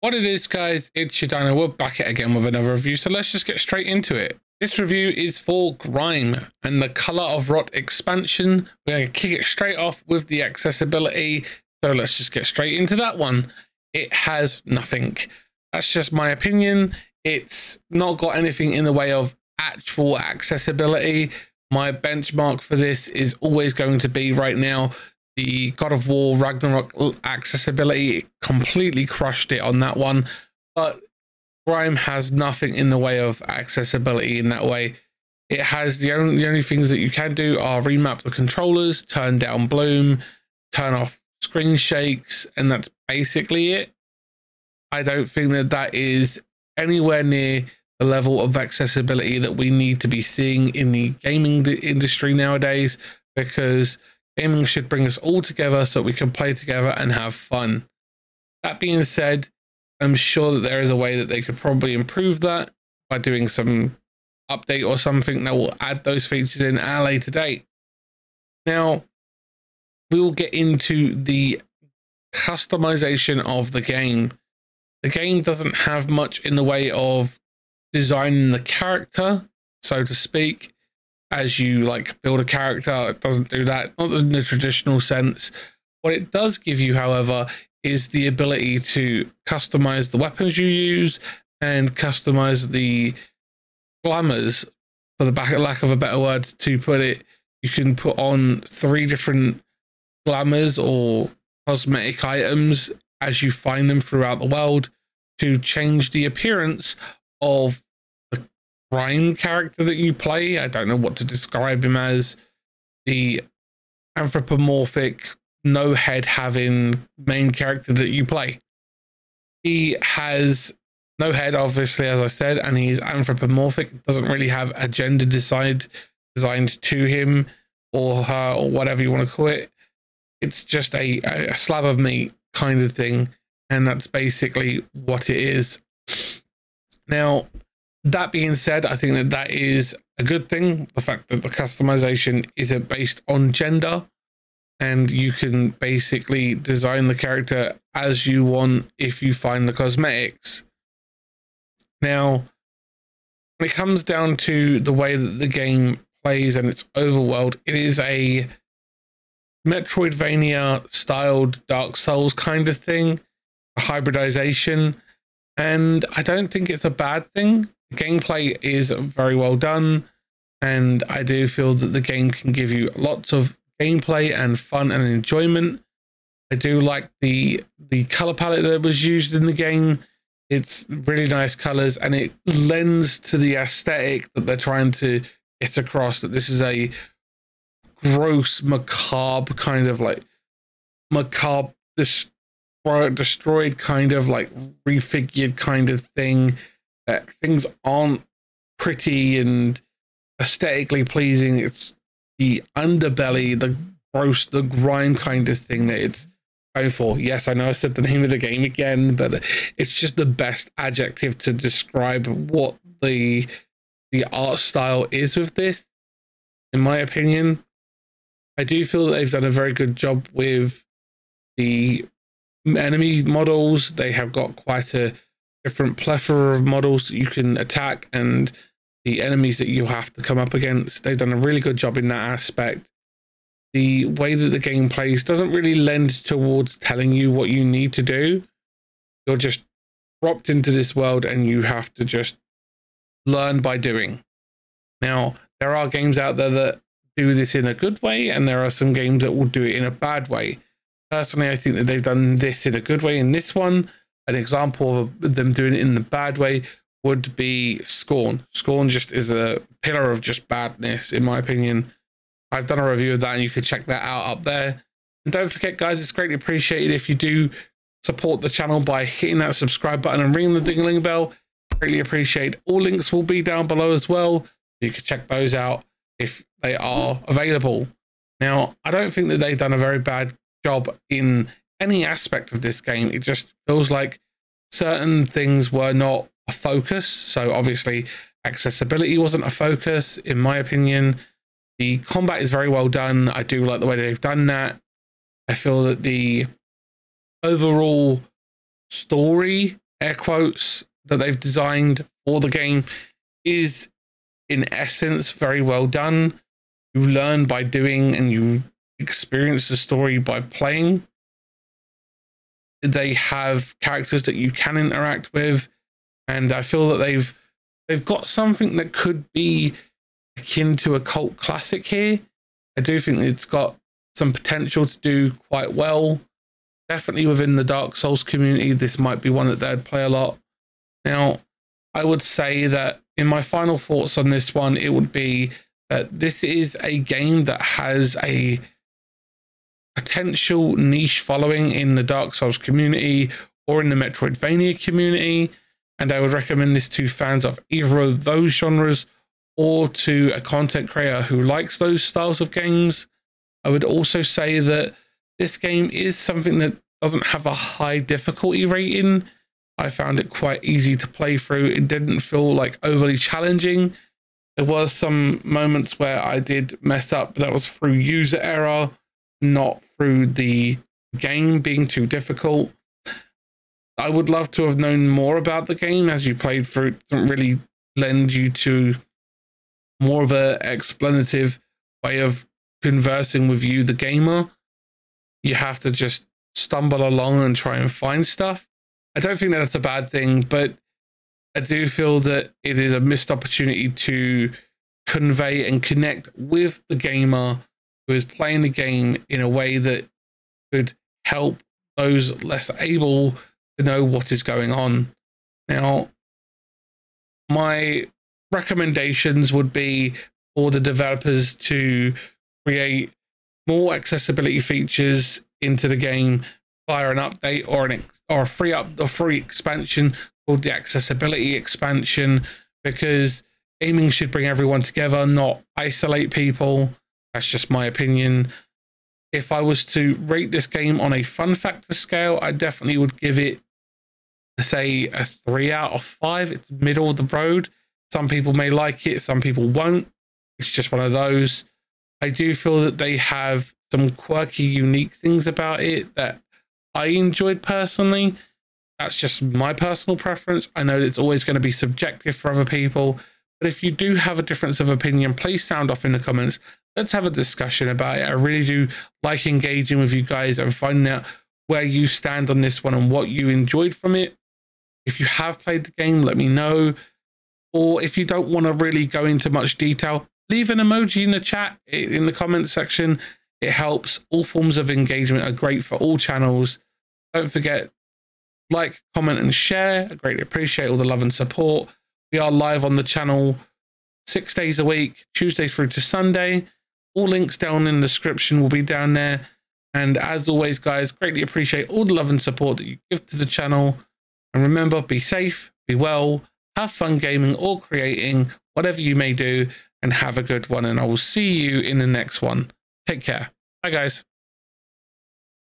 What it is, guys, it's Shadano. We're back at again with another review, so let's just get straight into it. This review is for Grime and the Color of Rot expansion. We're going to kick it straight off with the accessibility, so let's just get straight into that one. It has nothing. That's just my opinion. It's not got anything in the way of actual accessibility. My benchmark for this is always going to be right now the God of War Ragnarok accessibility completely crushed it on that one. But Grime has nothing in the way of accessibility in that way. It has the only, the only things that you can do are remap the controllers, turn down bloom, turn off screen shakes, and that's basically it. I don't think that that is anywhere near the level of accessibility that we need to be seeing in the gaming industry nowadays because Gaming should bring us all together so we can play together and have fun. That being said, I'm sure that there is a way that they could probably improve that by doing some update or something that will add those features in at a later date. Now, we will get into the customization of the game. The game doesn't have much in the way of designing the character, so to speak as you like build a character. It doesn't do that, not in the traditional sense. What it does give you, however, is the ability to customize the weapons you use and customize the glamours, for the back, lack of a better word to put it. You can put on three different glamours or cosmetic items as you find them throughout the world to change the appearance of Grime character that you play. I don't know what to describe him as. The anthropomorphic, no head having main character that you play. He has no head, obviously, as I said, and he's anthropomorphic. Doesn't really have a gender decide designed to him or her or whatever you want to call it. It's just a, a slab of meat kind of thing, and that's basically what it is. Now, that being said, I think that that is a good thing. The fact that the customization isn't based on gender and you can basically design the character as you want if you find the cosmetics. Now, when it comes down to the way that the game plays and its overworld, it is a Metroidvania styled Dark Souls kind of thing, a hybridization. And I don't think it's a bad thing gameplay is very well done, and I do feel that the game can give you lots of gameplay and fun and enjoyment. I do like the the color palette that was used in the game. It's really nice colors, and it lends to the aesthetic that they're trying to get across. That this is a gross, macabre kind of like macabre, destroyed kind of like refigured kind of thing that things aren't pretty and aesthetically pleasing. It's the underbelly, the gross, the grime kind of thing that it's going for. Yes, I know I said the name of the game again, but it's just the best adjective to describe what the the art style is with this. In my opinion, I do feel that they've done a very good job with the enemy models. They have got quite a different plethora of models you can attack and the enemies that you have to come up against. They've done a really good job in that aspect. The way that the game plays doesn't really lend towards telling you what you need to do. You're just dropped into this world and you have to just learn by doing. Now, there are games out there that do this in a good way, and there are some games that will do it in a bad way. Personally, I think that they've done this in a good way in this one. An example of them doing it in the bad way would be Scorn. Scorn just is a pillar of just badness, in my opinion. I've done a review of that, and you can check that out up there. And don't forget, guys, it's greatly appreciated if you do support the channel by hitting that subscribe button and ringing the ding-a-ling bell. Greatly appreciate. All links will be down below as well. You can check those out if they are available. Now, I don't think that they've done a very bad job in any aspect of this game. It just feels like certain things were not a focus. So obviously, accessibility wasn't a focus, in my opinion. The combat is very well done. I do like the way they've done that. I feel that the overall story air quotes that they've designed for the game is in essence very well done. You learn by doing and you experience the story by playing. They have characters that you can interact with, and I feel that they've they've got something that could be akin to a cult classic here. I do think it's got some potential to do quite well. Definitely within the Dark Souls community, this might be one that they'd play a lot. Now, I would say that in my final thoughts on this one, it would be that this is a game that has a potential niche following in the Dark Souls community or in the Metroidvania community. And I would recommend this to fans of either of those genres or to a content creator who likes those styles of games. I would also say that this game is something that doesn't have a high difficulty rating. I found it quite easy to play through. It didn't feel like overly challenging. There was some moments where I did mess up, but that was through user error, not through the game being too difficult. I would love to have known more about the game as you played through. It doesn't really lend you to more of a explanative way of conversing with you, the gamer. You have to just stumble along and try and find stuff. I don't think that that's a bad thing, but I do feel that it is a missed opportunity to convey and connect with the gamer who is playing the game in a way that could help those less able to know what is going on. Now, my recommendations would be for the developers to create more accessibility features into the game via an update or an or a free up a free expansion called the accessibility expansion because gaming should bring everyone together, not isolate people. That's just my opinion. If I was to rate this game on a fun factor scale, I definitely would give it, say, a three out of five. It's middle of the road. Some people may like it, some people won't. It's just one of those. I do feel that they have some quirky, unique things about it that I enjoyed personally. That's just my personal preference. I know it's always going to be subjective for other people. But if you do have a difference of opinion, please sound off in the comments. Let's have a discussion about it. I really do like engaging with you guys and finding out where you stand on this one and what you enjoyed from it. If you have played the game, let me know. Or if you don't want to really go into much detail, leave an emoji in the chat, in the comment section. It helps. All forms of engagement are great for all channels. Don't forget, like, comment, and share. I greatly appreciate all the love and support. We are live on the channel six days a week, Tuesday through to Sunday. All links down in the description will be down there. And as always, guys, greatly appreciate all the love and support that you give to the channel. And remember, be safe, be well, have fun gaming or creating, whatever you may do, and have a good one. And I will see you in the next one. Take care. Bye, guys.